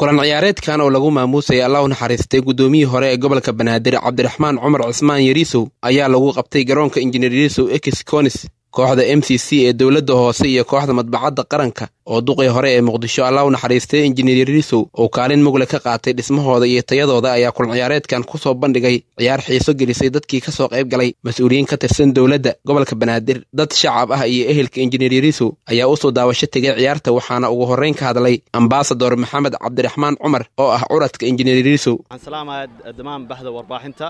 kulan ciyaareedkan oo lagu maamuusay allah u naxariistay guddoomiyii hore ee gobolka banaadir cabdiraxmaan cumar cismaan yariisow ayaa lagu qabtay garoonka injineer yariisow ex conis kooxda m c c ee dowladda hoose iyo kooxda madbacadda qaranka oo duqii hore ee muqdisho allah u naxariistay injineer yariisow oo kaalin mugle ka qaatay dhismahooda iyo tayadooda ayaa kulan ciyaareedkan ku soo bandhigay ciyaar xiiso gelisay dadkii ka soo qayb galay mas'uuliyiin ka tirsan dowladda gobolka banaadir. Dad shacab ah iyo ehelka injineer yariisow ayaa u soo daawasho tegay ciyaarta waxaana ugu horreyn ka hadlay ambasador maxamed cabdiraxmaan cumar oo ah curadka injineer warbaaxinta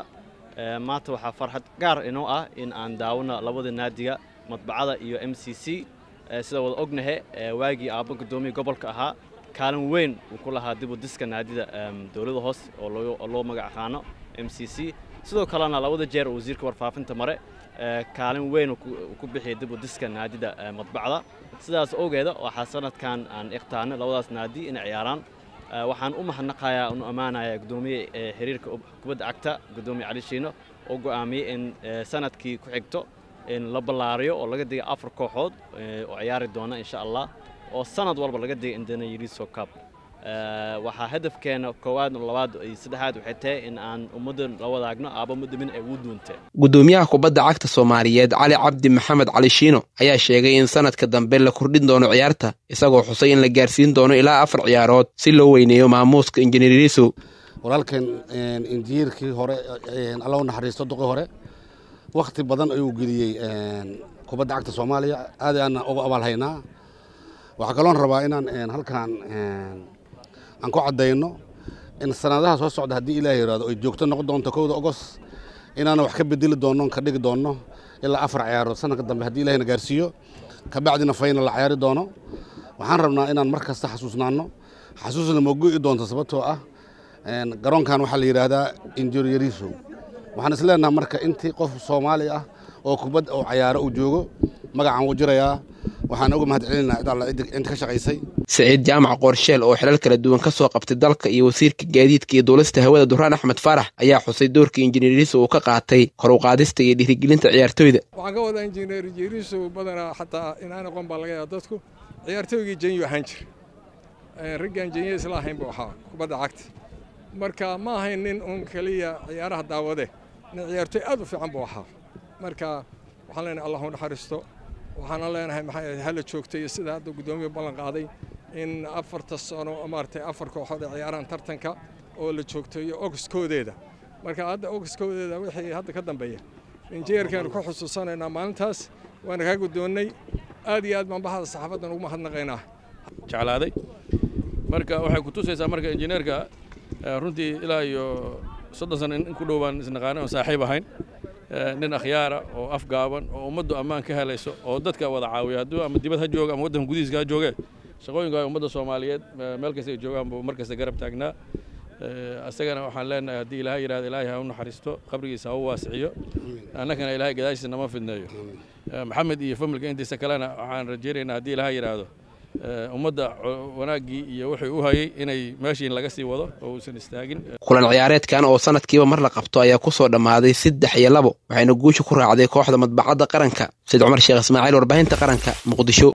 maanta waxaa farxad gaar inoo ah in aan daawano labada naadiga madbacada iyo m c c sida wada ognahe waagii aabba guddoomiya gobolka ahaa kaalin weyn uu ku lahaa dib u diska naadida dowladda hoose oo loo magac m c c. Sidoo kalena labada jeer wasiirka warfaafinta mare kaalin weyn ku bixiyay dib u diska naadida madbacda sidaas awgeeda waxaa sanadkan aan ikhtaanay labadaas naadi inay ciyaaraan. Waxaan u mahadnaqayaa unu ammaanaya guddoomiye xiriirka kubadda cagta guddoomiye cali shiino oo go'aamiyey in sannadkii ku xigto la ballaariyo oo laga diga afar kooxood oo ciyaari doona insha allah oo sanad walba laga diga indana yiriso cup waxaa hadafkeena koowaad labaad iyo saddexaad waxay tahay in aan ummadda la wadaagno aaba mudamin ay ugu duuntay. Guddoomiyaha kubadda cagta soomaaliyeed cali cabdi maxamed cali shiino ayaa sheegay in sanadka dambe la kordhin doono ciyaarta isagoo xusay in la gaarsiin doono ilaa afar ciyaarood si loo weyneeyo maamuuska injineer yariisow walaalkan injineerkii hore alla u naxariisto duqii hore wakhti badan ayuu geliyey kubadda cagta soomaaliya. Aad aana uga abaalhaynaa waxaa kaloon rabaa inaan halkan aan ku caddayno in sanadaha soo socda haddii ilaah yidhahdo ay joogto noqon doonto kowda ogos inaana wax ka bedeli doonno ka dhigi doonno ilaa afar ciyaarood sanadka dambe haddii ilahina gaarsiiyo kabacdina fayna la ciyaari doono. Waxaan rabnaa inaan mar kasta xasuusnaanno xasuusna ma go'i doonto sababtoo ah garoonkan waxaa la yidhaahdaa injur yariisow waxaan is leenaha marka intii qof soomaali ah oo kubad oo cayaaro uu joogo magacaan wuu jirayaa. Waxaan uga mahad celinaa cid alla inta ka shaqaysay. Saciid jaamac qoorsheel oo xilal kala duwan ka soo qabtay dalka iyo wasiirka gaadiidka iyo duulista hawada duraan axmed faarax ayaa xusay doorka injineer yariisow uu ka qaatay kor u qaadista iyo dhiirigelinta ciyaartooyda waxaan ka wadaa injineer yariisow badanaa xataa inaan aqoon baa laga yaaba dadku. Ciyaartooygii janyu ahaan jira raggaan janya isla ahayn buu ahaa kubadda cagta marka ma ahayn nin uun keliya ciyaaraha daawade nin ciyaartooy aad u fiican buu ahaa. Marka waxaan leenahay allah naxariisto. Waxaana leenahay maxaa hala joogtay sida hadda guddoomiya ballan qaaday in afarta sano maaragtay afar kooxood ay ciyaaraan tartanka oo la joogteeyo ogoskoodeeda marka hadda ogoskoodeeda wixii hadda ka dambeeya injineerkaanu ku xusuusanaynaa maalintaas. Waana kaa guddoonnay. Aad iyo aad baan baxda saxaafaddan ugu mahadnaqaynaa. Jeclaaday. Marka waxay ku tusaysaa marka injineerka runtii ilaa iyo soddon sano in ku dhow baan isnaqaanay oon saaxiib ahayn. Nin akhyaara oo afgaaban oo ummaddu ammaan ka helayso oo dadka wada caawiya hadduu ama dibad ha jooga ama waddanka gudihiiska ha joogee shaqooyinka ummadda soomaaliyeed meel kasta ay joogaan buu mar kasta garab taagnaa. Isagana waxaan leenahay haddii ilaahay yidhahdo ilaahay ha u naxariisto qabrigiisa ha u waasiciyo. Annagana ilaahay gadaashiisa nama fidneeyo. Maxamed iyo familka intiisa kalena waxaan rajaynaynaa haddii ilaahay yidhaahdo ummadda wanaaggii iyo wuxuu u hayay inay meeshiin laga sii wado oo uusan istaagin. Kulan ciyaareedkan oo sanadkiiba mar la qabto ayaa ku soo dhammaaday saddex iyo labo waxayna guusha ku raacday kooxda madbacadda qaranka said cumar sheekh ismaaciil warbaahinta qaranka muqdisho